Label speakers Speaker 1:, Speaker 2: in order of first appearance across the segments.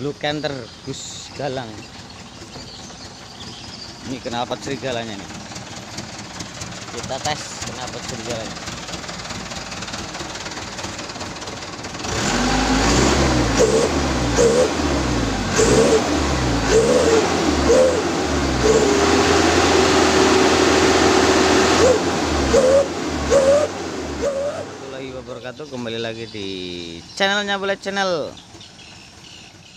Speaker 1: Blue Canter Gus Galang. Ini kenapa serigalanya nih? Kita tes kenapa serigalanya. Wabarakatuh. Kembali lagi di channelnya boleh channel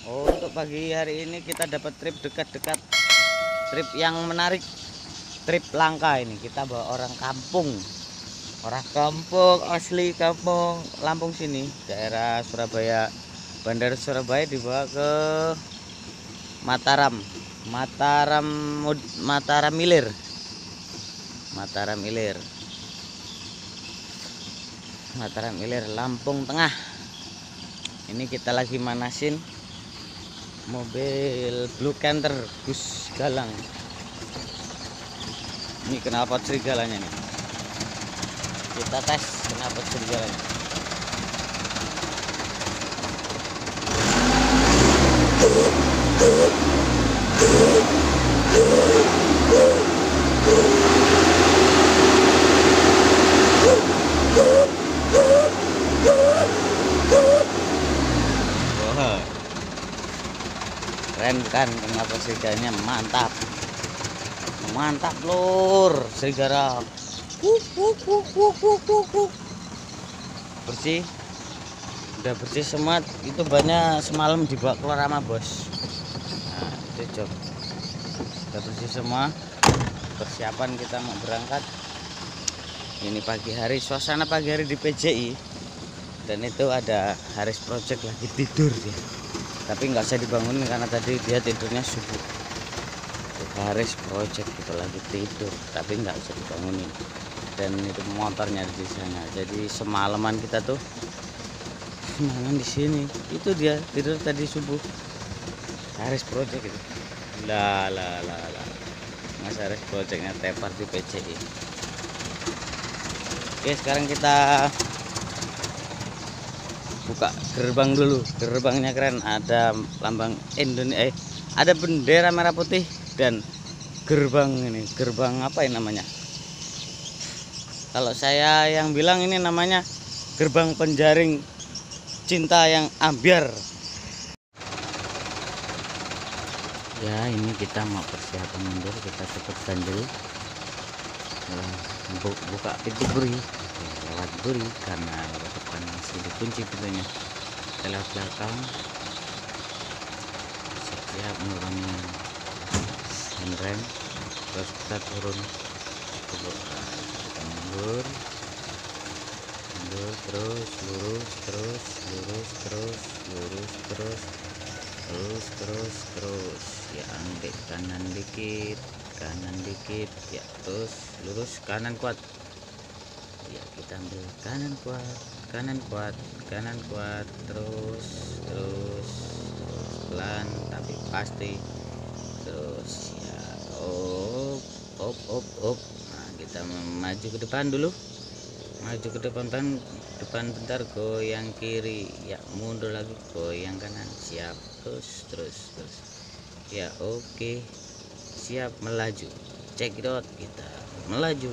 Speaker 1: Oh, untuk pagi hari ini kita dapat trip dekat-dekat. Trip yang menarik. Trip langka ini. Kita bawa orang kampung. Orang kampung asli kampung Lampung sini. Daerah Surabaya Bandar Surabaya dibawa ke Mataram. Mataram Mataram Ilir Mataram Ilir Mataram Ilir Lampung Tengah. Ini kita lagi manasin mobil Blue Canter Gus Galang ini kenapa serigalanya nih kita tes kenapa serigalanya Wah. Keren kan kenapa serigalanya mantap? Mantap lur. Wuk. bersih. Udah bersih semat. Itu banyak semalam dibawa keluar sama bos. Nah job. Udah bersih semua. Persiapan kita mau berangkat. Ini pagi hari suasana pagi hari di PJI dan itu ada Haris Project lagi tidur dia tapi nggak usah dibangunin karena tadi dia tidurnya subuh. Haris Project itu lagi tidur tapi nggak usah dibangunin. Dan itu motornya di sana. Jadi semalaman kita tuh semalam di sini. Itu dia tidur tadi subuh. Haris Project itu lah lah lah lah Mas Haris Projectnya tepar di PCI oke sekarang kita buka gerbang dulu. Gerbangnya keren. Ada lambang Indonesia eh, ada bendera merah putih dan gerbang ini. Gerbang apa ini namanya? Kalau saya yang bilang ini namanya gerbang penjaring cinta yang ambiar. Ya ini kita mau persiapan mundur. Kita cepet ganjel buka pintu Oke, lewat buri karena depan masih dikunci pintunya. Lewat belakang. Siap nurunin handrem terus kita turun. Kita mundur. Mundur terus lurus terus lurus terus lurus terus terus terus terus. Ya ambil kanan dikit kanan dikit ya terus lurus kanan kuat. Ya kita ambil kanan kuat kanan kuat kanan kuat terus terus pelan tapi pasti. Terus ya op op op op. Nah kita maju ke depan dulu. Maju ke depan depan depan bentar goyang kiri. Ya mundur lagi goyang kanan. Siap terus terus terus. Ya oke siap melaju. Out kita melaju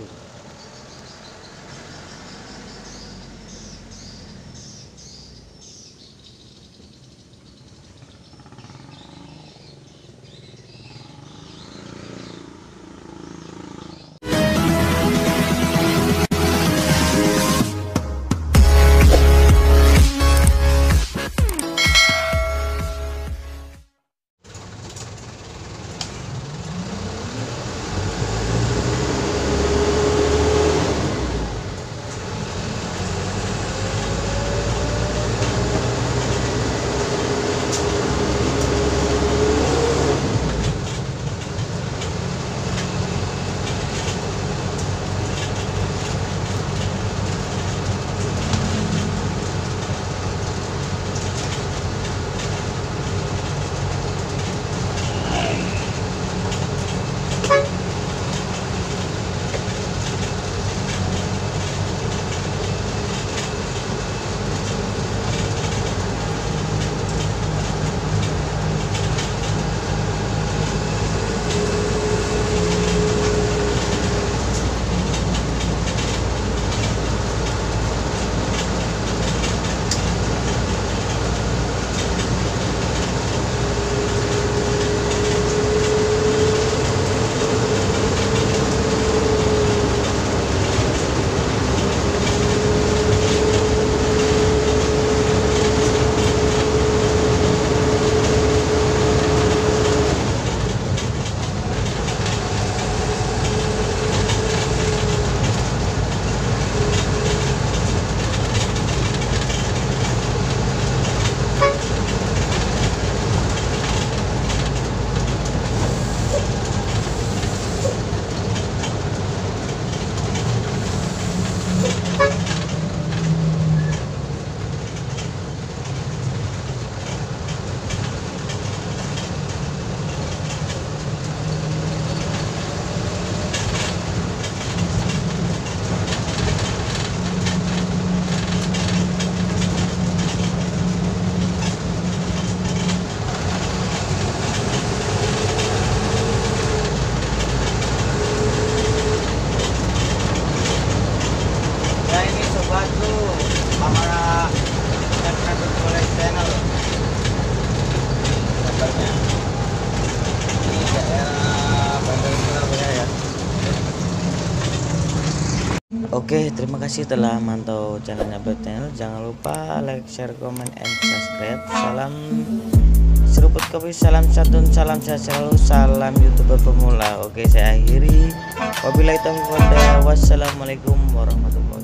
Speaker 1: Oke, terima kasih telah mantau channelnya Channel. Jangan lupa like, share, comment, and subscribe. Salam seruput kopi, salam santun, salam sehat selalu, salam youtuber pemula. Oke, saya akhiri. Wabillahi taufiq Wassalamualaikum warahmatullahi